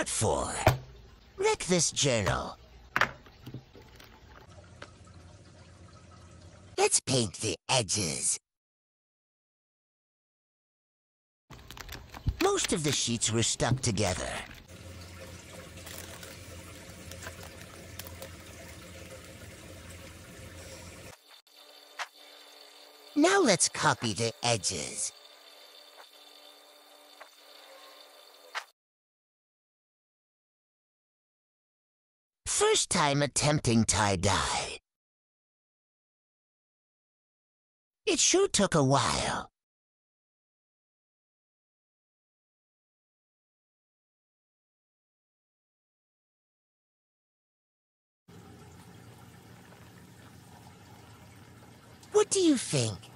Part 4. Wreck this journal. Let's paint the edges. Most of the sheets were stuck together. Now let's copy the edges. First time attempting tie-dye. It sure took a while. What do you think?